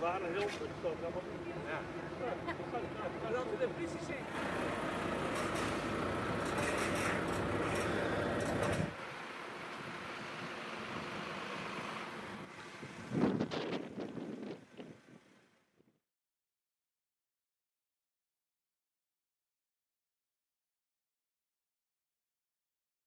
waren heel goed. Ja.